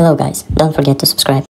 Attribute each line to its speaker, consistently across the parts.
Speaker 1: Hello guys, don't forget to subscribe.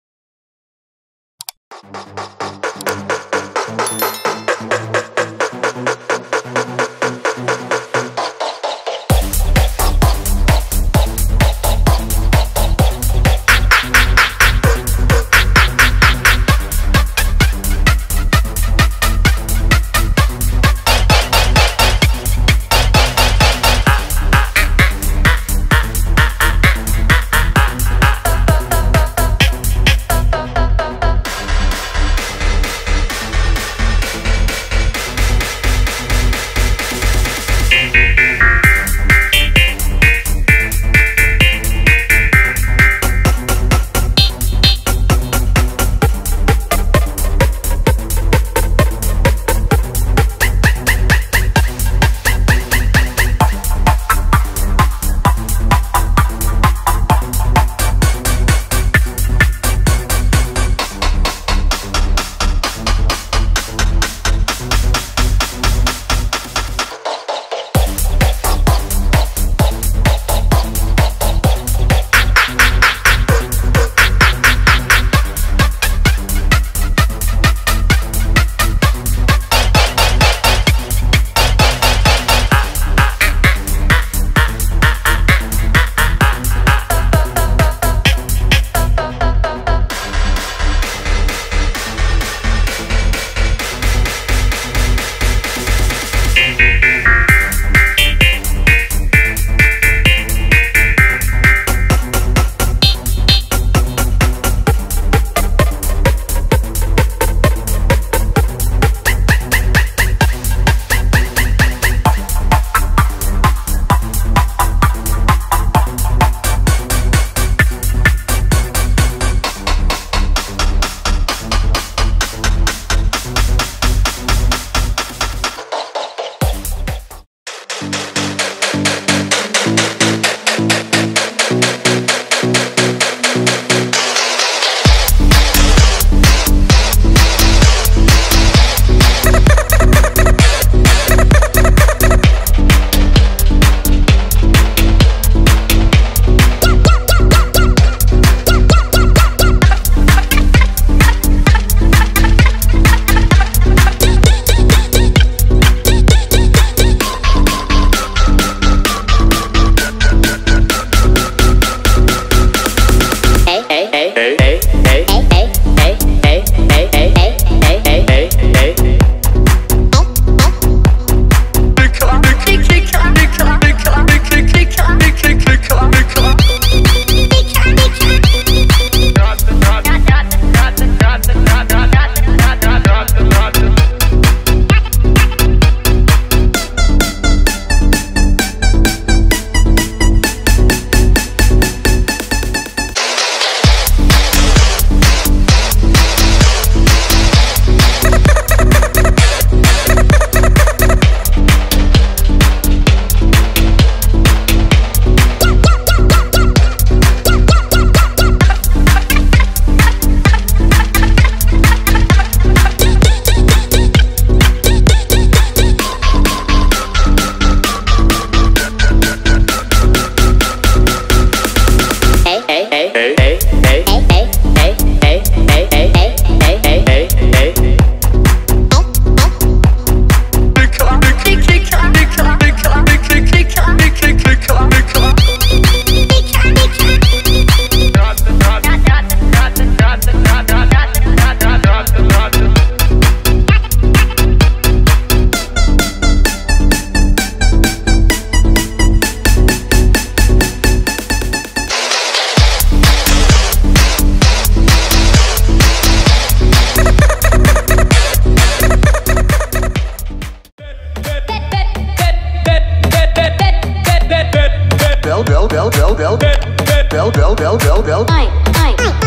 Speaker 1: bell bell bell bell bell bell bell bell bell bell bell bell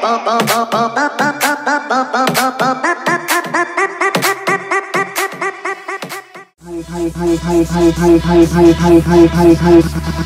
Speaker 1: bum bum bum bum. hey, hey, hey, hey, hey, hey, hey.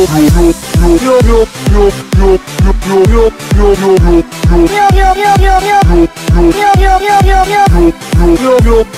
Speaker 1: yo yo yo yo yo